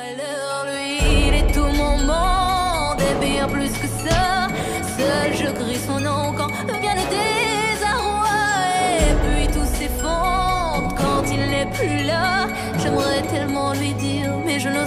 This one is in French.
valeur, lui, il est tout mon monde et bien plus que ça. Seul je crie son nom quand vient le désarroi et puis tout s'effondre quand il n'est plus là. J'aimerais tellement lui dire, mais je n'ose